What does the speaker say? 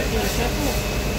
Давайте, сейчас.